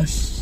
Yes.